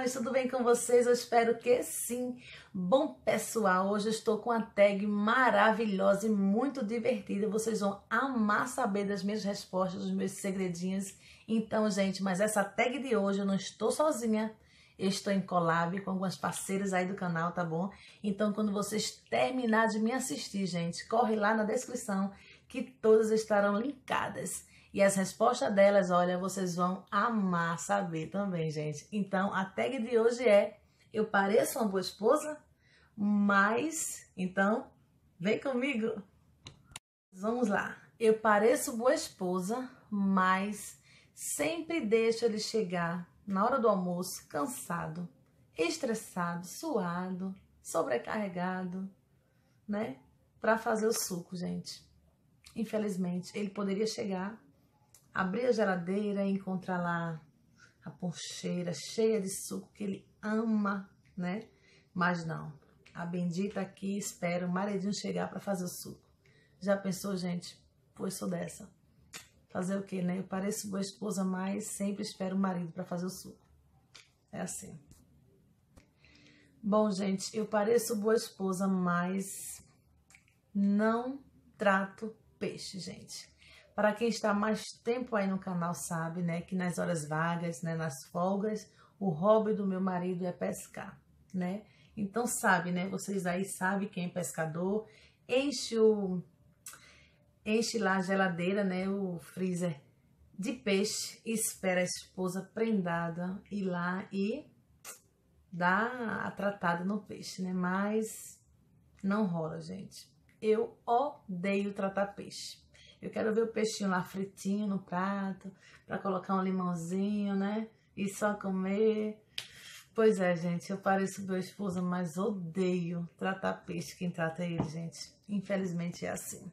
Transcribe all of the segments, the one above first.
lindas! Tudo bem com vocês? Eu espero que sim. Bom, pessoal, hoje eu estou com a tag maravilhosa e muito divertida. Vocês vão amar saber das minhas respostas, dos meus segredinhos. Então, gente, mas essa tag de hoje eu não estou sozinha. Eu estou em collab com algumas parceiras aí do canal, tá bom? Então, quando vocês terminarem de me assistir, gente, corre lá na descrição que todas estarão linkadas. E as respostas delas, olha, vocês vão amar saber também, gente. Então, a tag de hoje é Eu pareço uma boa esposa, mas... Então, vem comigo. Vamos lá. Eu pareço boa esposa, mas sempre deixo ele chegar na hora do almoço cansado, estressado, suado, sobrecarregado, né? Para fazer o suco, gente. Infelizmente, ele poderia chegar abrir a geladeira e encontrar lá a poncheira cheia de suco que ele ama, né? Mas não. A bendita aqui espera o maridinho chegar para fazer o suco. Já pensou, gente? Pois sou dessa. Fazer o quê, né? Eu pareço boa esposa, mas sempre espero o marido para fazer o suco. É assim. Bom, gente, eu pareço boa esposa, mas não trato peixe, gente. Para quem está mais tempo aí no canal sabe, né, que nas horas vagas, né, nas folgas, o hobby do meu marido é pescar, né? Então sabe, né, vocês aí sabem quem é pescador, enche o enche lá a geladeira, né, o freezer de peixe, espera a esposa prendada ir lá e dar a tratada no peixe, né? Mas não rola, gente. Eu odeio tratar peixe. Eu quero ver o peixinho lá fritinho no prato, para colocar um limãozinho, né? E só comer. Pois é, gente, eu pareço meu esposo, mas odeio tratar peixe quem trata ele, gente. Infelizmente é assim.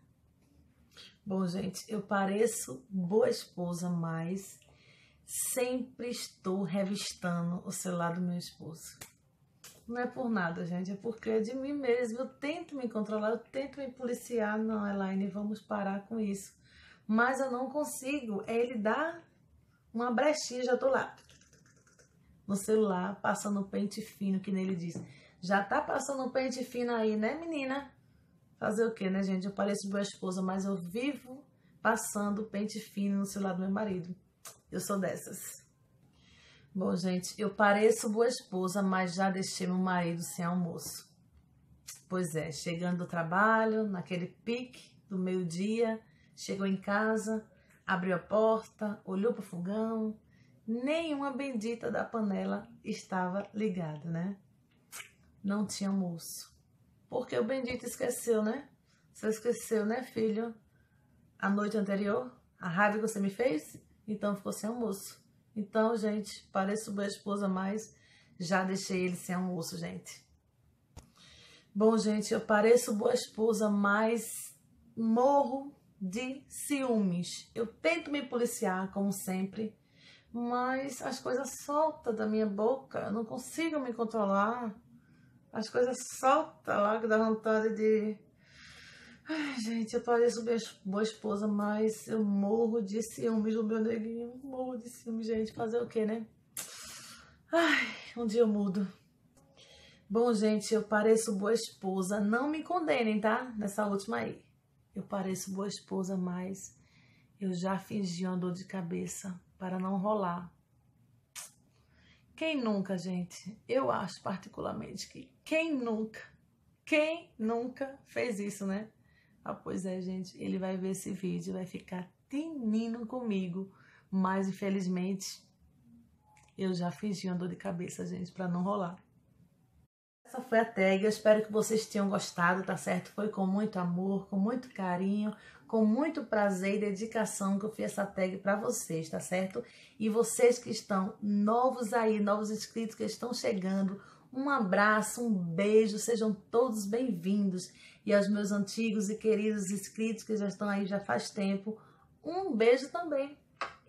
Bom, gente, eu pareço boa esposa, mas sempre estou revistando o celular do meu esposo. Não é por nada, gente, é porque é de mim mesmo. Eu tento me controlar, eu tento me policiar. Não, Elaine, vamos parar com isso. Mas eu não consigo. É ele dar uma brechinha, já tô lá. No celular, passando pente fino, que nele diz. Já tá passando pente fino aí, né, menina? Fazer o quê, né, gente? Eu pareço boa esposa, mas eu vivo passando pente fino no celular do meu marido. Eu sou dessas. Bom, gente, eu pareço boa esposa, mas já deixei meu marido sem almoço. Pois é, chegando do trabalho, naquele pique do meio-dia, chegou em casa, abriu a porta, olhou para o fogão, nenhuma bendita da panela estava ligada, né? Não tinha almoço. Porque o bendito esqueceu, né? Você esqueceu, né, filho? A noite anterior, a raiva que você me fez? Então ficou sem almoço. Então, gente, pareço boa esposa, mas já deixei ele sem almoço, gente. Bom, gente, eu pareço boa esposa, mas morro de ciúmes. Eu tento me policiar, como sempre, mas as coisas soltam da minha boca. Eu não consigo me controlar. As coisas soltam lá que dá vontade de Ai, gente, eu pareço boa esposa, mas eu morro de ciúmes do meu neguinho. Morro de ciúmes, gente. Fazer o quê, né? Ai, um dia eu mudo. Bom, gente, eu pareço boa esposa. Não me condenem, tá? Nessa última aí. Eu pareço boa esposa, mas eu já fingi uma dor de cabeça para não rolar. Quem nunca, gente? Eu acho particularmente que quem nunca, quem nunca fez isso, né? Ah, pois é, gente, ele vai ver esse vídeo, vai ficar tinindo comigo, mas infelizmente eu já fingi uma dor de cabeça, gente, para não rolar. Essa foi a tag, eu espero que vocês tenham gostado, tá certo? Foi com muito amor, com muito carinho, com muito prazer e dedicação que eu fiz essa tag para vocês, tá certo? E vocês que estão novos aí, novos inscritos que estão chegando, um abraço, um beijo, sejam todos bem-vindos. E aos meus antigos e queridos inscritos que já estão aí já faz tempo, um beijo também.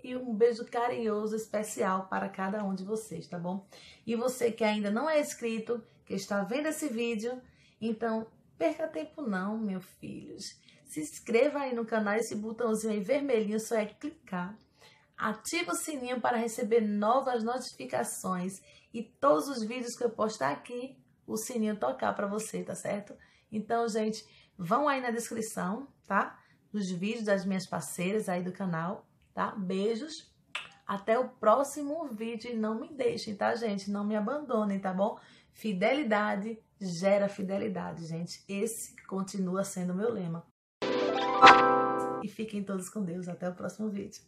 E um beijo carinhoso, especial para cada um de vocês, tá bom? E você que ainda não é inscrito, que está vendo esse vídeo, então perca tempo não, meus filhos. Se inscreva aí no canal, esse botãozinho aí vermelhinho, só é clicar Ativa o sininho para receber novas notificações e todos os vídeos que eu postar aqui, o sininho tocar para você, tá certo? Então, gente, vão aí na descrição, tá? Dos vídeos das minhas parceiras aí do canal, tá? Beijos. Até o próximo vídeo e não me deixem, tá, gente? Não me abandonem, tá bom? Fidelidade gera fidelidade, gente. Esse continua sendo o meu lema. E fiquem todos com Deus. Até o próximo vídeo.